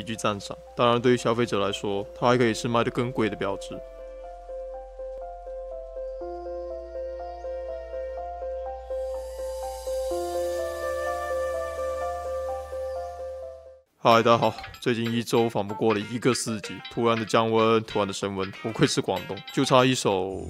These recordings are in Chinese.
一句赞赏。当然，对于消费者来说，它还可以是卖得更贵的标志。嗨，大家好！最近一周仿佛过了一个四季，突然的降温，突然的升温，不愧是广东，就差一首。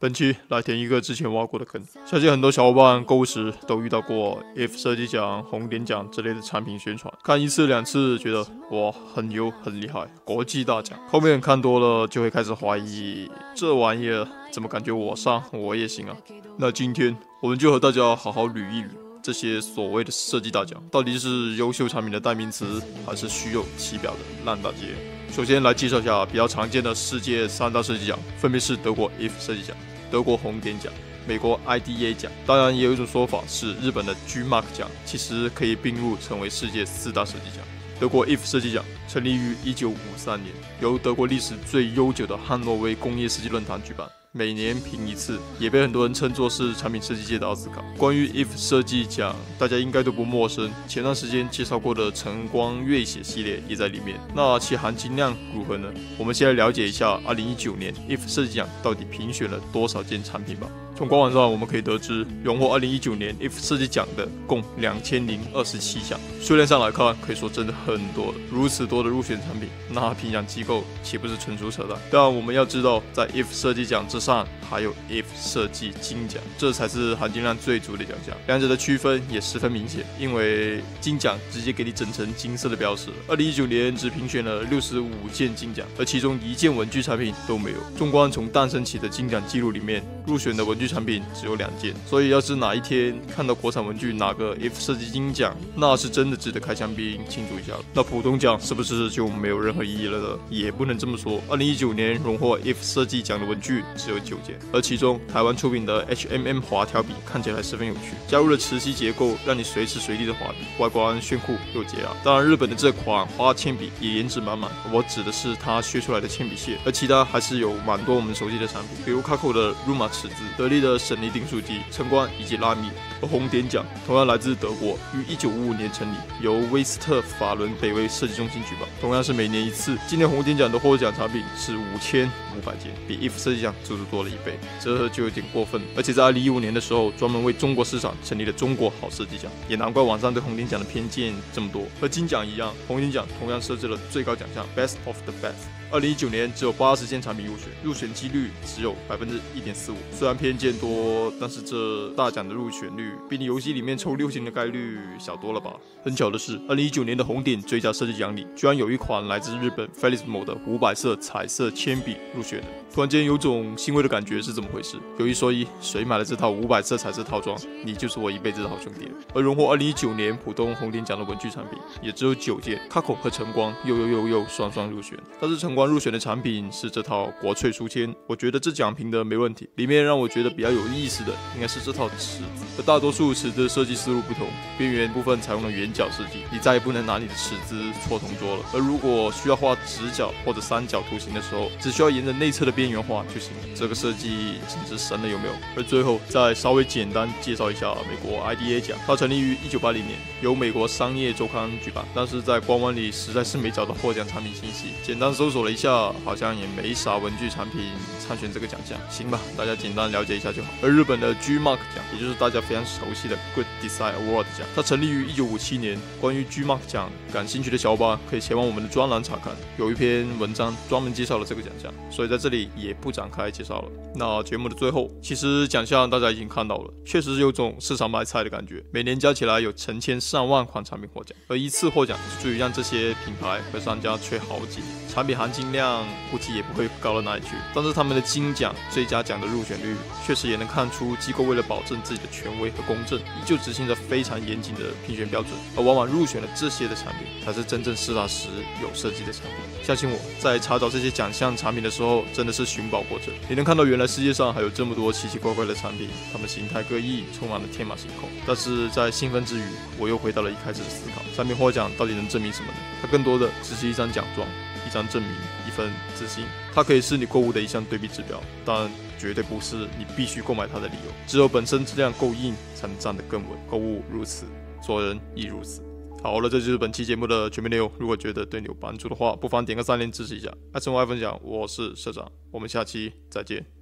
本期来填一个之前挖过的坑，相信很多小伙伴购物时都遇到过 if 设计奖、红点奖之类的产品宣传，看一次两次觉得哇很牛很厉害，国际大奖，后面看多了就会开始怀疑这玩意儿怎么感觉我上我也行啊？那今天我们就和大家好好捋一捋这些所谓的设计大奖，到底是优秀产品的代名词，还是虚有其表的烂大街？首先来介绍一下比较常见的世界三大设计奖，分别是德国 if 设计奖。德国红点奖、美国 IDA 奖，当然也有一种说法是日本的 G Mark 奖，其实可以并入成为世界四大设计奖。德国 if 设计奖成立于1953年，由德国历史最悠久的汉诺威工业设计论坛举办，每年评一次，也被很多人称作是产品设计界的奥斯卡。关于 if 设计奖，大家应该都不陌生，前段时间介绍过的晨光悦写系列也在里面。那其含金量如何呢？我们先来了解一下2019年 if 设计奖到底评选了多少件产品吧。从官网上我们可以得知，荣获2019年 if 设计奖的共两千零二十七项，数量上来看，可以说真的很多了。如此多的入选产品，那评奖机构岂不是纯属扯淡？但我们要知道，在 if 设计奖这上，还有 if 设计金奖，这才是含金量最足的奖项。两者的区分也十分明显，因为金奖直接给你整成金色的标识。2019年只评选了六十五件金奖，而其中一件文具产品都没有。纵观从诞生起的金奖记录里面，入选的文具。产品只有两件，所以要是哪一天看到国产文具拿个 if 设计金奖，那是真的值得开香槟庆祝一下了。那普通奖是不是就没有任何意义了呢？也不能这么说。二零一九年荣获 if 设计奖的文具只只有九件，而其中台湾出品的 HMM 滑条笔看起来十分有趣，加入了磁吸结构，让你随时随地的滑笔，外观炫酷又解压。当然，日本的这款花铅笔也颜值满满，我指的是它削出来的铅笔屑。而其他还是有蛮多我们熟悉的产品，比如 CACO 的 Ruma 尺子，得力。的省力订书机、晨光以及拉米。而红点奖同样来自德国，于一九五五年成立，由威斯特法伦北威设计中心举办，同样是每年一次。今年红点奖的获奖产品是五千五百件，比 if 设计奖足多了一倍，这就有点过分。而且在二零一五年的时候，专门为中国市场成立了中国好设计奖，也难怪网上对红点奖的偏见这么多。和金奖一样，红点奖同样设置了最高奖项 Best of the Best。二零一九年只有八十件产品入选，入选几率只有百分之一点四五。虽然偏见多，但是这大奖的入选率比你游戏里面抽六星的概率小多了吧？很巧的是，二零一九年的红点最佳设计奖里，居然有一款来自日本 Felismo 的五百色彩色铅笔入选了。突然间有种欣慰的感觉，是怎么回事？有一说一，谁买了这套五百色彩色套装，你就是我一辈子的好兄弟。而荣获二零一九年普通红点奖的文具产品也只有九件，Kako 和晨光又又又又双双入选，但是晨。光入选的产品是这套国粹书签，我觉得这奖评的没问题。里面让我觉得比较有意思的，应该是这套尺子。和大多数尺子的设计思路不同，边缘部分采用了圆角设计，你再也不能拿你的尺子戳同桌了。而如果需要画直角或者三角图形的时候，只需要沿着内侧的边缘画就行了。这个设计简直神了，有没有？而最后再稍微简单介绍一下美国 IDA 奖，它成立于一九八零年，由美国商业周刊举办，但是在官网里实在是没找到获奖产品信息，简单搜索了。一下好像也没啥文具产品参选这个奖项，行吧，大家简单了解一下就好。而日本的 G Mark 奖，也就是大家非常熟悉的 Good Design Award 奖，它成立于一九五七年。关于 G Mark 奖，感兴趣的小伙伴可以前往我们的专栏查看，有一篇文章专门介绍了这个奖项，所以在这里也不展开介绍了。那节目的最后，其实奖项大家已经看到了，确实有种市场卖菜的感觉，每年加起来有成千上万款产品获奖，而一次获奖足以让这些品牌和商家吹好几年，产品含金量估计也不会高到哪里去，但是他们的金奖、最佳奖的入选率，确实也能看出机构为了保证自己的权威和公正，依旧执行着非常严谨的评选标准。而往往入选了这些的产品，才是真正实打实有设计的产品。相信我在查找这些奖项产品的时候，真的是寻宝过程。能看到原来世界上还有这么多奇奇怪怪的产品，它们形态各异，充满了天马行空。但是在兴奋之余，我又回到了一开始的思考：产品获奖到底能证明什么呢？它更多的只是一张奖状。一张证明，一份自信，它可以是你购物的一项对比指标，但绝对不是你必须购买它的理由。只有本身质量够硬，才能站得更稳。购物如此。做人亦如此。好了，这就是本期节目的全部内容。如果觉得对你有帮助的话，不妨点个三连支持一下。爱生活爱分享，我是社长，我们下期再见。